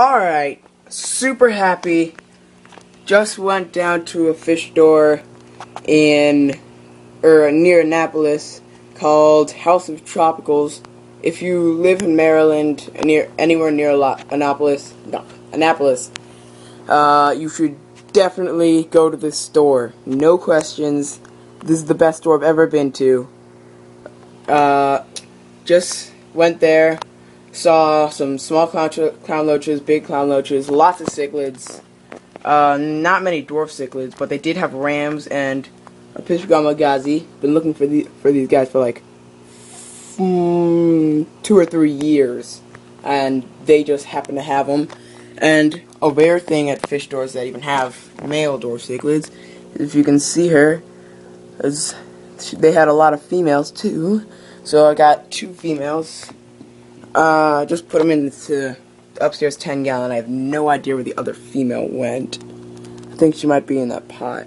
Alright, super happy. Just went down to a fish store in or near Annapolis called House of Tropicals. If you live in Maryland, near anywhere near Annapolis, no, Annapolis, uh, you should definitely go to this store. No questions. This is the best store I've ever been to. Uh, just went there, saw some small clown, clown loaches, big clown loaches, lots of cichlids. Uh, not many dwarf cichlids, but they did have rams and Apistogramma gazi. Been looking for the for these guys for like mm, two or three years, and they just happen to have them. And a rare thing at fish stores that even have male dwarf cichlids, if you can see her, is they had a lot of females too. So I got two females. Uh, just put them into the upstairs 10 gallon. I have no idea where the other female went. I think she might be in that pot.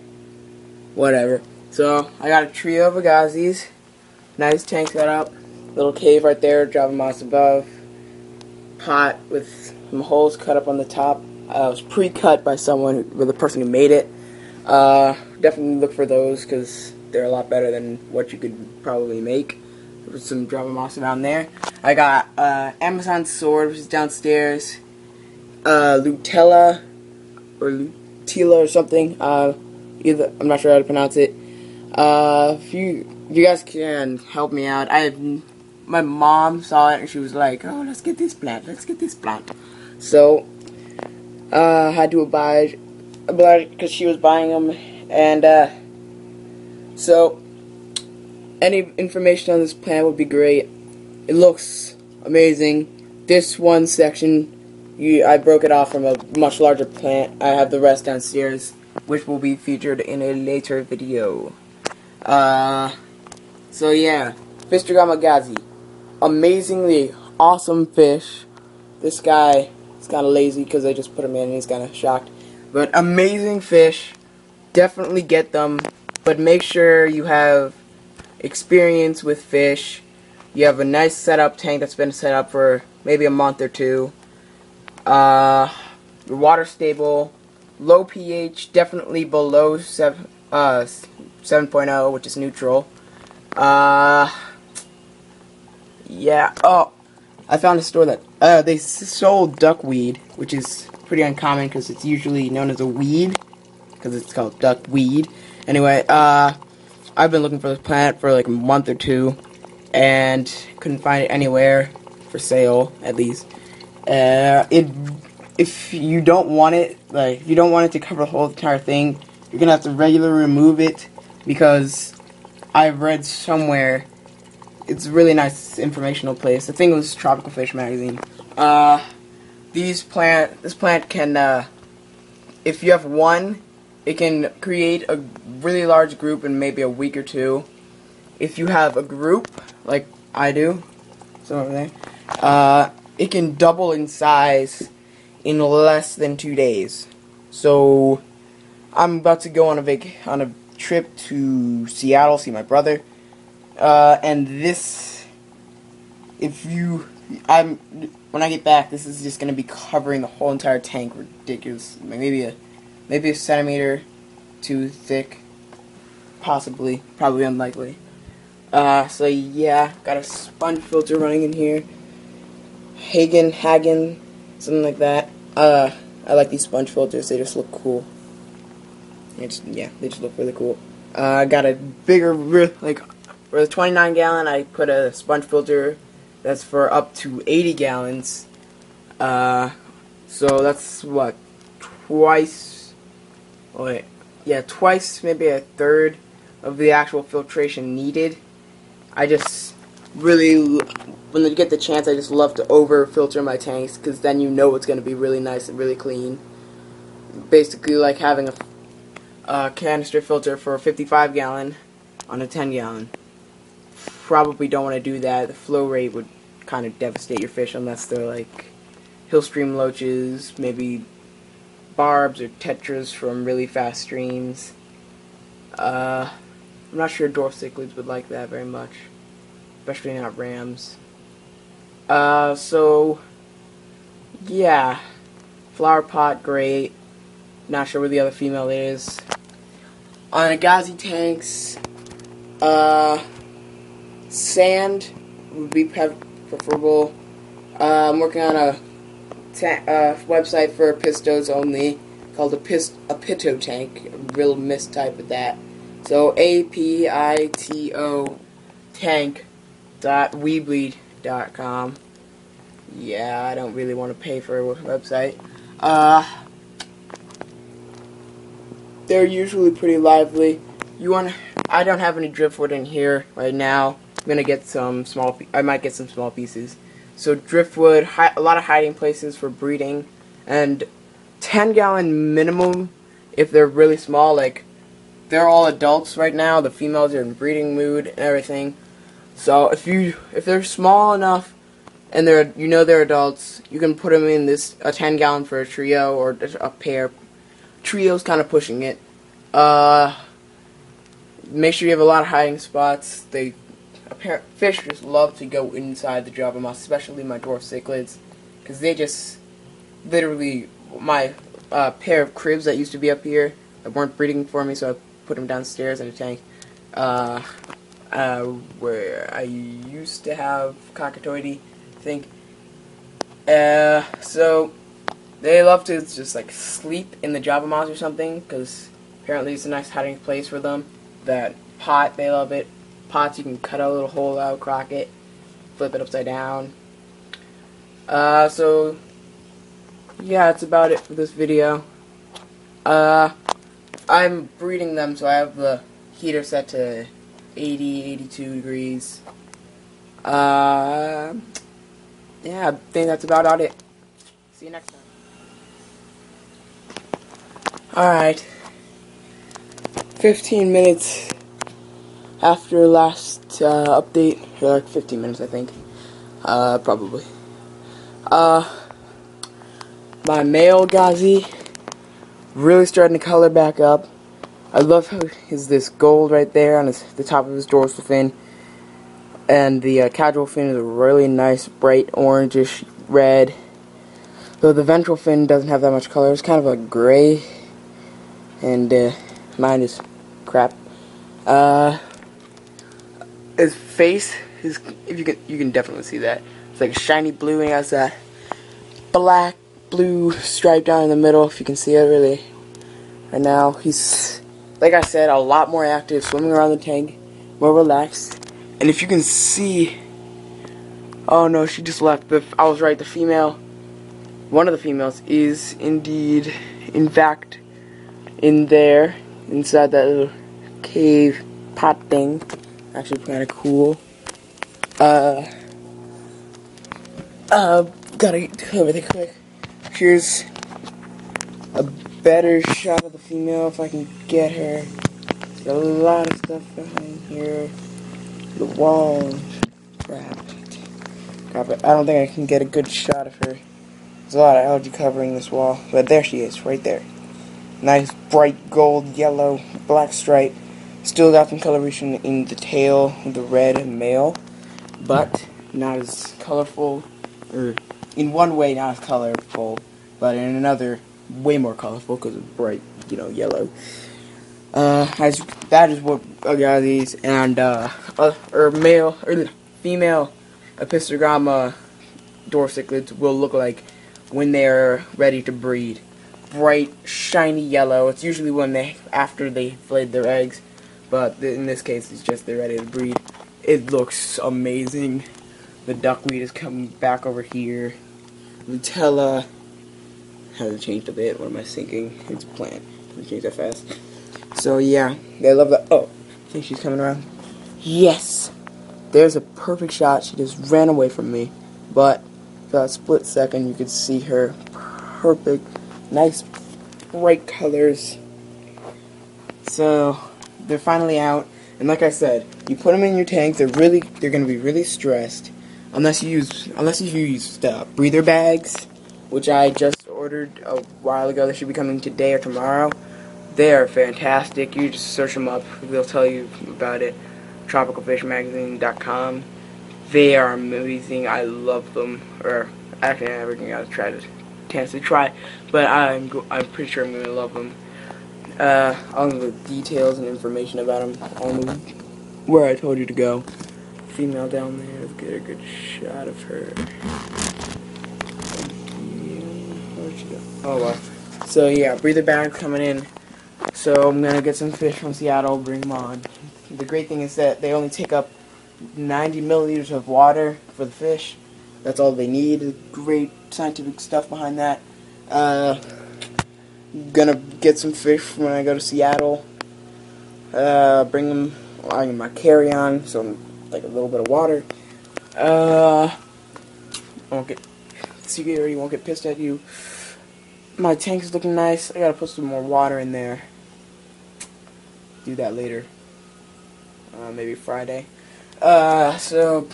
Whatever. So I got a trio of agazis. Nice tank set up. Little cave right there, Java moss above. Pot with some holes cut up on the top. Uh, it was pre-cut by someone, with the person who made it. Uh, definitely look for those because they're a lot better than what you could probably make. There's some Java moss down there. I got uh, Amazon sword, which is downstairs. Uh, Lutella or Lutila or something. Uh, either I'm not sure how to pronounce it. Uh, if you if you guys can help me out, I have my mom saw it and she was like, "Oh, let's get this plant. Let's get this plant." So, uh, I had to buy because she was buying them, and uh, so any information on this plant would be great. It looks amazing. This one section, you, I broke it off from a much larger plant. I have the rest downstairs, which will be featured in a later video. Uh, so yeah, Apistogramma gazi, amazingly awesome fish. This guy is kind of lazy because I just put him in and he's kind of shocked. But amazing fish, definitely get them. But make sure you have experience with fish. You have a nice setup tank that's been set up for maybe a month or two. Uh, water stable, low pH, definitely below seven, uh, 7.0, which is neutral. Uh, yeah. Oh, I found a store that uh, they sold duckweed, which is pretty uncommon because it's usually known as a weed because it's called duckweed. Anyway, uh, I've been looking for this plant for like a month or two and couldn't find it anywhere for sale, at least. Uh, it if you don't want it, like if you don't want it to cover the whole entire thing, you're gonna have to regularly remove it because I've read somewhere it's a really nice informational place. I think it was Tropical Fish magazine. Uh, these plant this plant can uh, if you have one, it can create a really large group in maybe a week or two. If you have a group like I do, so over there, uh, it can double in size in less than two days. So I'm about to go on a vac on a trip to Seattle, see my brother. Uh, and this, if you, I'm, when I get back, this is just gonna be covering the whole entire tank. Ridiculous. Maybe a, maybe a centimeter too thick. Possibly. Probably unlikely. Uh, so yeah, got a sponge filter running in here. Hagen, Hagen, something like that. Uh, I like these sponge filters. They just look cool. It's, yeah, they just look really cool. Uh, I got a bigger, like, for the 29 gallon, I put a sponge filter that's for up to 80 gallons. Uh, so that's what, twice, wait, yeah, twice, maybe a third of the actual filtration needed. I just really, when you get the chance, I just love to over filter my tanks because then you know it's going to be really nice and really clean. Basically, like having a uh, canister filter for a 55 gallon on a 10 gallon. Probably don't want to do that. The flow rate would kind of devastate your fish unless they're like hillstream loaches, maybe barbs or tetras from really fast streams. Uh, I'm not sure dwarf cichlids would like that very much, especially not rams. Uh, so, yeah. Flower pot, great. Not sure where the other female is. On Agazi tanks, uh, sand would be preferable. Uh, I'm working on a uh, website for pistos only called a, pist a pito tank. A real mistype of that. So A P I T O tank dot weebly dot com. Yeah, I don't really want to pay for a website. Uh, they're usually pretty lively. You want? I don't have any driftwood in here right now. I'm gonna get some small. I might get some small pieces. So driftwood, a lot of hiding places for breeding, and 10 gallon minimum if they're really small. Like they're all adults right now. The females are in breeding mood and everything. So if you if they're small enough and they're you know they're adults, you can put them in this a 10 gallon for a trio or a pair. Trio's kind of pushing it. Uh, make sure you have a lot of hiding spots. They fish just love to go inside the Java moss, especially my dwarf cichlids, because they just literally my uh, pair of kribs that used to be up here that weren't breeding for me, so I put them downstairs in a tank. Uh, uh, where I used to have cacatuoides, I think. Uh, so they love to just like sleep in the Java moss or something, because apparently it's a nice hiding place for them. That pot, they love it. Pots, you can cut a little hole out, crock it, flip it upside down. Uh, so yeah, that's about it for this video. Uh, I'm breeding them, so I have the heater set to 80, 82 degrees. Uh, yeah, I think that's about it. See you next time. Alright. 15 minutes after last uh, update. Like 15 minutes, I think. Uh, probably. Uh, my male Gazi really starting to color back up. I love how is this gold right there on his, the top of his dorsal fin. And the uh, caudal fin is a really nice bright orangish red. Though the ventral fin doesn't have that much color. It's kind of a gray. And uh, mine is crap. Uh, his face, his if you can you can definitely see that. It's like shiny blue and he has that black blue stripe down in the middle, if you can see it really. Right now, he's, like I said, a lot more active, swimming around the tank, more relaxed. And if you can see, oh no, she just left. The, I was right, the female, one of the females is indeed, in fact, in there, inside that little cave pot thing. Actually kind of cool. Uh, uh, gotta do everything quick. Here's a better shot of the female if I can get her. There's a lot of stuff behind here. The walls. Crap. Crap, I don't think I can get a good shot of her. There's a lot of algae covering this wall. But there she is, right there. Nice bright gold, yellow, black stripe. Still got some coloration in the tail, the red male. But not as colorful, or in one way not as colorful, but in another way more colorful because it's bright, you know, yellow. Uh, as that is what I got these and uh, uh or male or female apistogramma dwarf cichlids will look like when they're ready to breed. Bright, shiny yellow. It's usually when they after they laid their eggs, but in this case, it's just they're ready to breed. It looks amazing. The duckweed is coming back over here. Nutella hasn't changed a bit. What am I thinking? It's a plant. Doesn't change that fast. So yeah, they love that. Oh, I think she's coming around. Yes! There's a perfect shot. She just ran away from me. But for a split second, you could see her perfect, nice, bright colors. So they're finally out. And like I said, you put them in your tank. They're really, they're gonna be really stressed unless you use unless you use the breather bags, which I just ordered a while ago. They should be coming today or tomorrow. They are fantastic. You just search them up; they'll tell you about it. TropicalFishMagazine.com. They are amazing. I love them. Or actually, I'm never try to chance to try, but I'm I'm pretty sure I'm gonna love them. Uh, all the details and information about them on where I told you to go. Female down there. Let's get a good shot of her. Oh well. So yeah, breather bag coming in. So I'm gonna get some fish from Seattle, bring them on. The great thing is that they only take up 90 milliliters of water for the fish. That's all they need. Great scientific stuff behind that. Uh, gonna get some fish when I go to Seattle. Uh, bring them in my carry-on, so like a little bit of water. Uh, won't get security won't get pissed at you. My tank is looking nice. I gotta put some more water in there. Do that later. Uh, maybe Friday. Uh, so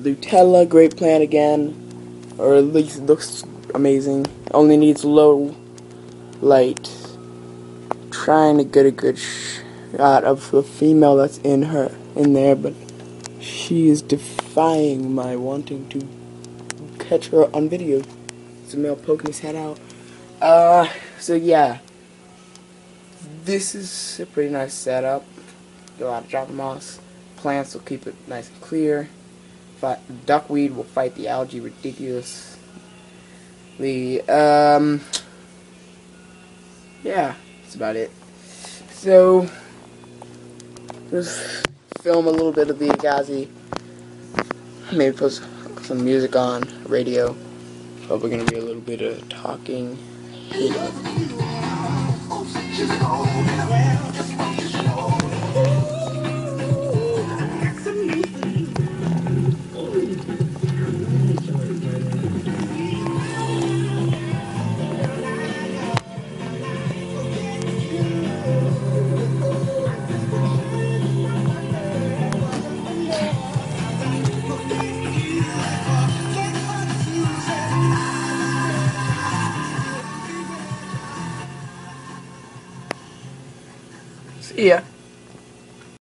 Lutella, great plant again, or at least looks amazing. Only needs low light. Trying to get a good shot of the female that's in her in there, but she is defying my wanting to catch her on video. It's a male poking his head out. Uh, so yeah, this is a pretty nice setup. Got a lot of drop moss. Plants will keep it nice and clear. duckweed will fight the algae ridiculously. Um, yeah, that's about it. So, just film a little bit of the Agassiz. Maybe put some music on, radio. Probably gonna be a little bit of talking.